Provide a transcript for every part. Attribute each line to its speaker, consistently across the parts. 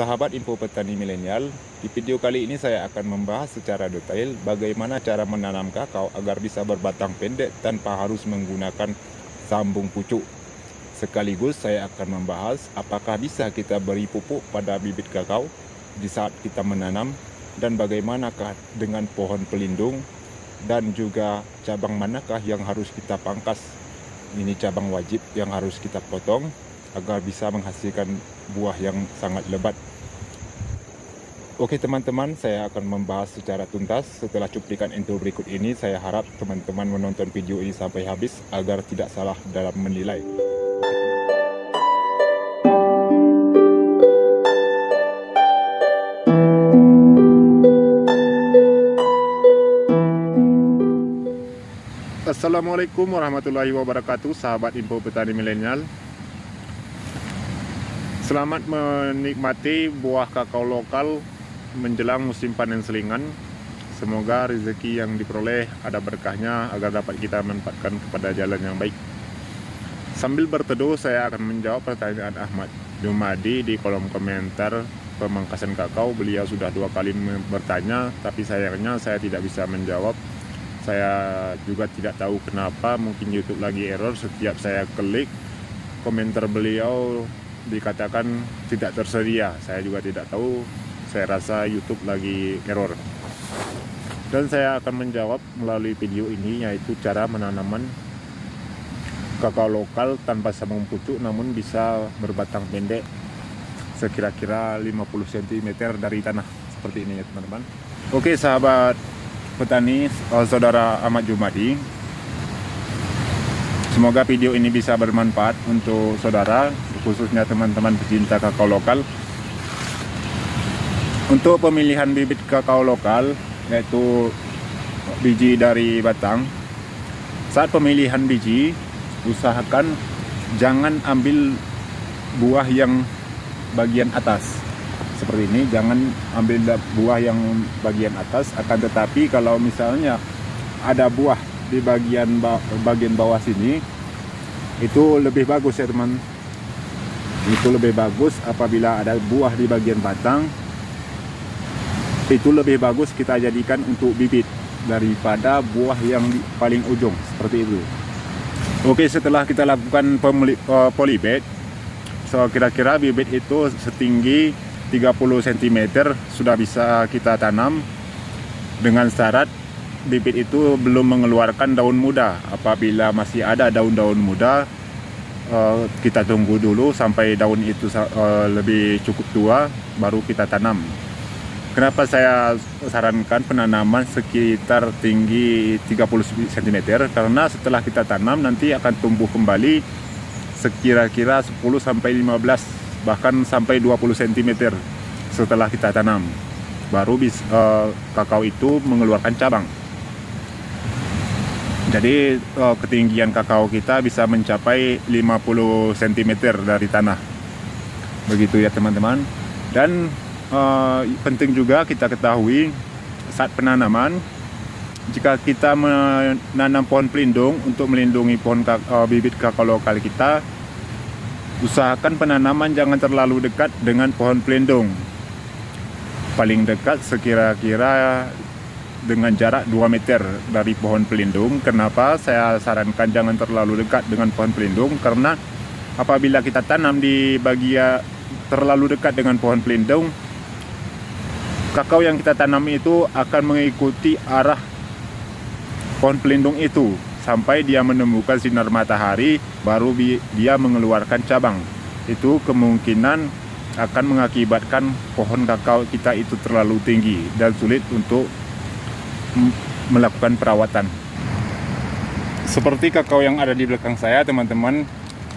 Speaker 1: Sahabat info petani milenial, di video kali ini saya akan membahas secara detail bagaimana cara menanam kakao agar bisa berbatang pendek tanpa harus menggunakan sambung pucuk. Sekaligus saya akan membahas apakah bisa kita beri pupuk pada bibit kakao di saat kita menanam dan bagaimanakah dengan pohon pelindung dan juga cabang manakah yang harus kita pangkas. Ini cabang wajib yang harus kita potong agar bisa menghasilkan buah yang sangat lebat. Oke teman-teman, saya akan membahas secara tuntas setelah cuplikan intro berikut ini. Saya harap teman-teman menonton video ini sampai habis agar tidak salah dalam menilai. Assalamualaikum warahmatullahi wabarakatuh, sahabat info petani milenial. Selamat menikmati buah kakao lokal menjelang musim panen selingan. Semoga rezeki yang diperoleh ada berkahnya agar dapat kita manfaatkan kepada jalan yang baik. Sambil berteduh, saya akan menjawab pertanyaan Ahmad Jumadi di kolom komentar pemangkasan kakao. Beliau sudah dua kali bertanya, tapi sayangnya saya tidak bisa menjawab. Saya juga tidak tahu kenapa, mungkin YouTube lagi error setiap saya klik komentar beliau dikatakan tidak tersedia. Saya juga tidak tahu. Saya rasa YouTube lagi error. Dan saya akan menjawab melalui video ini yaitu cara menanaman kakao lokal tanpa sambung pucuk namun bisa berbatang pendek sekira-kira 50 cm dari tanah seperti ini ya teman-teman. Oke sahabat petani, eh, saudara Ahmad Jumadi, Semoga video ini bisa bermanfaat untuk saudara, khususnya teman-teman pecinta kakao lokal. Untuk pemilihan bibit kakao lokal, yaitu biji dari batang, saat pemilihan biji, usahakan jangan ambil buah yang bagian atas. Seperti ini, jangan ambil buah yang bagian atas, akan tetapi kalau misalnya ada buah di bagian bagian bawah sini itu lebih bagus ya teman itu lebih bagus apabila ada buah di bagian batang itu lebih bagus kita jadikan untuk bibit daripada buah yang paling ujung seperti itu oke setelah kita lakukan uh, polybag so kira-kira bibit itu setinggi 30 cm sudah bisa kita tanam dengan syarat bibit itu belum mengeluarkan daun muda. Apabila masih ada daun-daun muda, uh, kita tunggu dulu sampai daun itu uh, lebih cukup tua, baru kita tanam. Kenapa saya sarankan penanaman sekitar tinggi 30 cm? Karena setelah kita tanam nanti akan tumbuh kembali sekira-kira 10 sampai 15 bahkan sampai 20 cm setelah kita tanam. Baru bis, uh, kakao itu mengeluarkan cabang. Jadi oh, ketinggian kakao kita bisa mencapai 50 cm dari tanah. Begitu ya teman-teman. Dan uh, penting juga kita ketahui saat penanaman jika kita menanam pohon pelindung untuk melindungi pohon uh, bibit kakao lokal kita usahakan penanaman jangan terlalu dekat dengan pohon pelindung paling dekat sekira-kira dengan jarak 2 meter dari pohon pelindung. Kenapa saya sarankan jangan terlalu dekat dengan pohon pelindung? Karena apabila kita tanam di bagian terlalu dekat dengan pohon pelindung, kakao yang kita tanam itu akan mengikuti arah pohon pelindung itu sampai dia menemukan sinar matahari baru dia mengeluarkan cabang. Itu kemungkinan akan mengakibatkan pohon kakao kita itu terlalu tinggi dan sulit untuk melakukan perawatan. Seperti kakao yang ada di belakang saya, teman-teman,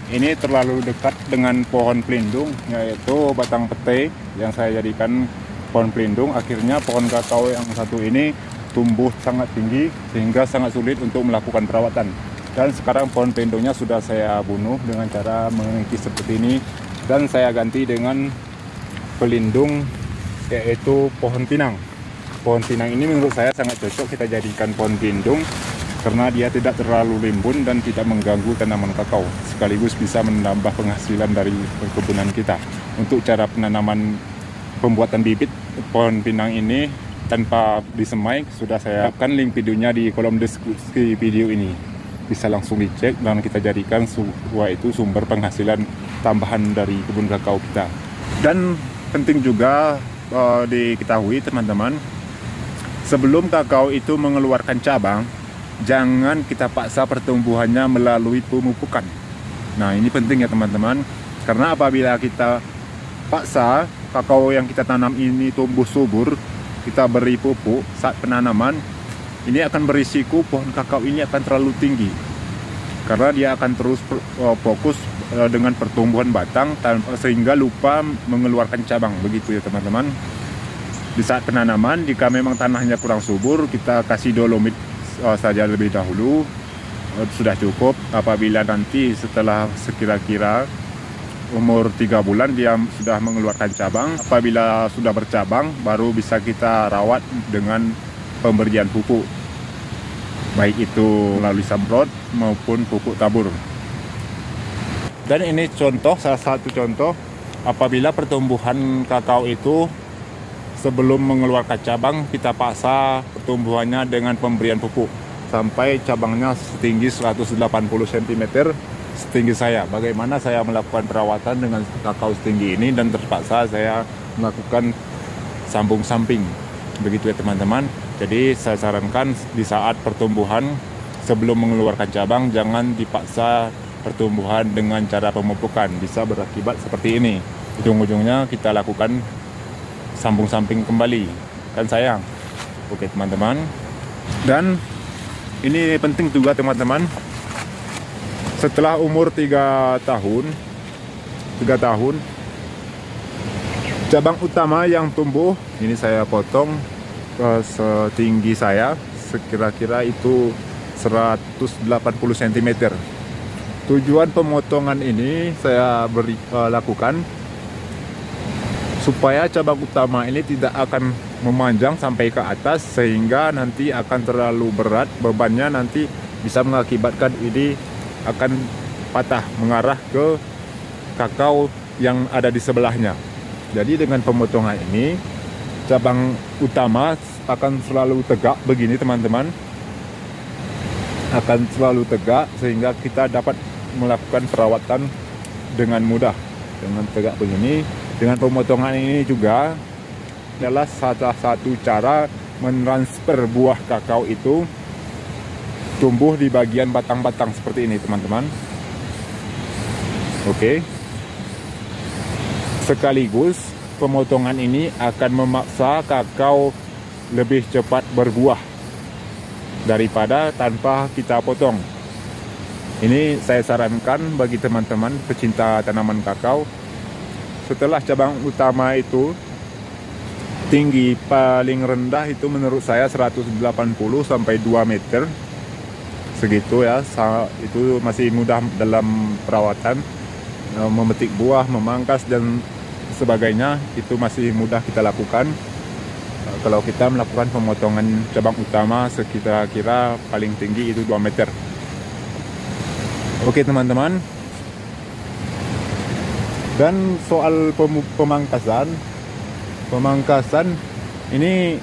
Speaker 1: ini terlalu dekat dengan pohon pelindung, yaitu batang pete yang saya jadikan pohon pelindung. Akhirnya pohon kakao yang satu ini tumbuh sangat tinggi sehingga sangat sulit untuk melakukan perawatan. Dan sekarang pohon pelindungnya sudah saya bunuh dengan cara mengikis seperti ini dan saya ganti dengan pelindung yaitu pohon pinang pohon pinang ini menurut saya sangat cocok kita jadikan pohon pelindung karena dia tidak terlalu limbun dan tidak mengganggu tanaman kakao sekaligus bisa menambah penghasilan dari perkebunan kita untuk cara penanaman pembuatan bibit pohon pinang ini tanpa disemai sudah saya akan link videonya di kolom deskripsi video ini. Bisa langsung dicek dan kita jadikan sebuah itu sumber penghasilan tambahan dari kebun kakao kita. Dan penting juga uh, diketahui teman-teman sebelum kakao itu mengeluarkan cabang jangan kita paksa pertumbuhannya melalui pemupukan. Nah ini penting ya teman-teman karena apabila kita paksa kakao yang kita tanam ini tumbuh subur, kita beri pupuk saat penanaman, ini akan berisiko pohon kakao ini akan terlalu tinggi. Karena dia akan terus uh, fokus uh, dengan pertumbuhan batang sehingga lupa mengeluarkan cabang. Begitu ya teman-teman. Di saat penanaman, jika memang tanahnya kurang subur, kita kasih dolomit saja lebih dahulu. Sudah cukup apabila nanti setelah sekira-kira umur tiga bulan dia sudah mengeluarkan cabang. Apabila sudah bercabang, baru bisa kita rawat dengan pemberian pupuk. Baik itu melalui semprot maupun pupuk tabur. Dan ini contoh, salah satu contoh apabila pertumbuhan kakao itu sebelum mengeluarkan cabang kita paksa pertumbuhannya dengan pemberian pupuk sampai cabangnya setinggi 180 cm setinggi saya. Bagaimana saya melakukan perawatan dengan kakao setinggi ini dan terpaksa saya melakukan sambung samping. Begitu ya teman-teman. Jadi saya sarankan di saat pertumbuhan sebelum mengeluarkan cabang jangan dipaksa pertumbuhan dengan cara pemupukan. Bisa berakibat seperti ini. Ujung-ujungnya kita lakukan sambung samping kembali. Kan sayang. Oke teman-teman. Dan ini penting juga teman-teman setelah umur 3 tahun 3 tahun cabang utama yang tumbuh ini saya potong ke setinggi saya sekira-kira itu 180 cm tujuan pemotongan ini saya beri, uh, lakukan supaya cabang utama ini tidak akan memanjang sampai ke atas sehingga nanti akan terlalu berat bebannya nanti bisa mengakibatkan ini akan patah mengarah ke kakao yang ada di sebelahnya. Jadi dengan pemotongan ini cabang utama akan selalu tegak begini teman-teman. Akan selalu tegak sehingga kita dapat melakukan perawatan dengan mudah. Dengan tegak begini, dengan pemotongan ini juga adalah salah satu cara mentransfer buah kakao itu tumbuh di bagian batang-batang seperti ini teman-teman. Oke. Sekaligus pemotongan ini akan memaksa kakao lebih cepat berbuah daripada tanpa kita potong. Ini saya sarankan bagi teman-teman pecinta tanaman kakao. Setelah cabang utama itu tinggi paling rendah itu menurut saya 180 sampai 2 meter segitu ya. Itu masih mudah dalam perawatan. E, memetik buah memangkas dan sebagainya itu masih mudah kita lakukan. E, kalau kita melakukan pemotongan cabang utama sekitar kira paling tinggi itu 2 meter. Oke teman-teman. Dan soal pemangkasan pemangkasan ini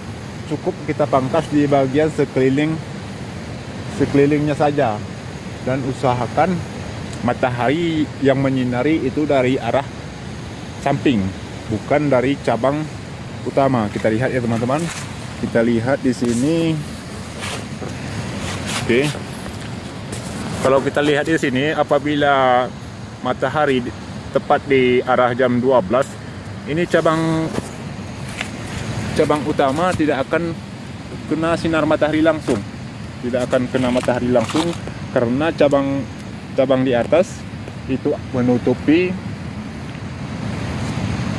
Speaker 1: cukup kita pangkas di bagian sekeliling sekelilingnya saja. Dan usahakan matahari yang menyinari itu dari arah samping bukan dari cabang utama. Kita lihat ya teman-teman. Kita lihat di sini. Oke. Kalau kita lihat di sini apabila matahari tepat di arah jam 12 ini cabang cabang utama tidak akan kena sinar matahari langsung tidak akan kena matahari langsung karena cabang cabang di atas itu menutupi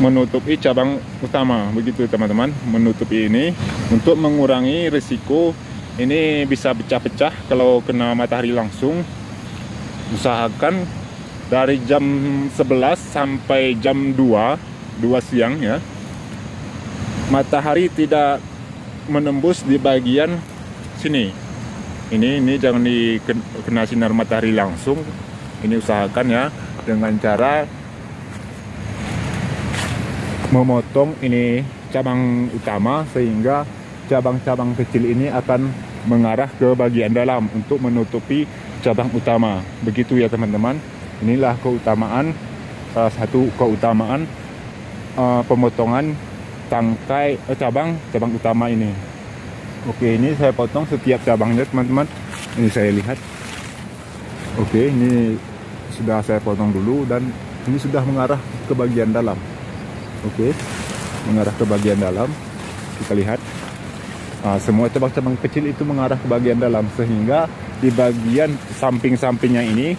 Speaker 1: menutupi cabang utama. Begitu teman-teman. Menutupi ini untuk mengurangi risiko ini bisa pecah-pecah. Kalau kena matahari langsung usahakan dari jam 11 sampai jam 2 2 siang ya. Matahari tidak menembus di bagian sini ini ini jangan dikena sinar matahari langsung ini usahakan ya dengan cara memotong ini cabang utama sehingga cabang-cabang kecil ini akan mengarah ke bagian dalam untuk menutupi cabang utama. Begitu ya teman-teman. Inilah keutamaan salah satu keutamaan uh, pemotongan tangkai uh, cabang cabang utama ini. Oke, ini saya potong setiap cabangnya teman-teman. Ini saya lihat. Oke, ini sudah saya potong dulu dan ini sudah mengarah ke bagian dalam. Oke, mengarah ke bagian dalam. Kita lihat. Nah, semua cabang-cabang kecil itu mengarah ke bagian dalam sehingga di bagian samping-sampingnya ini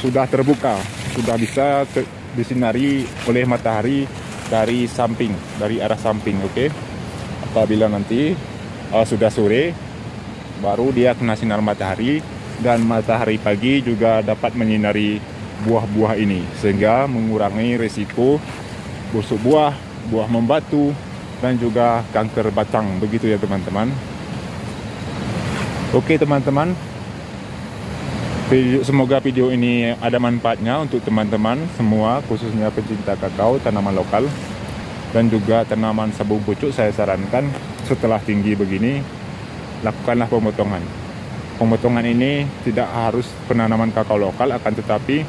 Speaker 1: sudah terbuka, sudah bisa disinari oleh matahari dari samping, dari arah samping, oke? Apabila nanti uh, sudah sore, baru dia kena sinar matahari dan matahari pagi juga dapat menyinari buah-buah ini sehingga mengurangi risiko busuk buah, buah membatu, dan juga kanker batang. Begitu ya teman-teman. Oke teman-teman. Semoga video ini ada manfaatnya untuk teman-teman semua khususnya pecinta kakao tanaman lokal dan juga tanaman sabung pucuk saya sarankan setelah tinggi begini lakukanlah pemotongan. Pemotongan ini tidak harus penanaman kakao lokal akan tetapi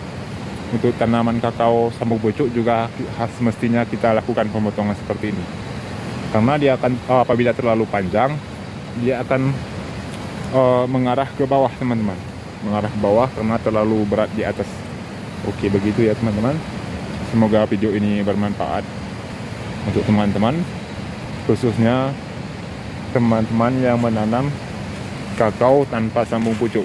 Speaker 1: untuk tanaman kakao sabung pucuk juga semestinya kita lakukan pemotongan seperti ini. Karena dia akan uh, apabila terlalu panjang dia akan uh, mengarah ke bawah teman-teman. Mengarah ke bawah karena terlalu berat di atas. Oke begitu ya teman-teman. Semoga video ini bermanfaat untuk teman-teman khususnya teman-teman yang menanam kakao tanpa sambung pucuk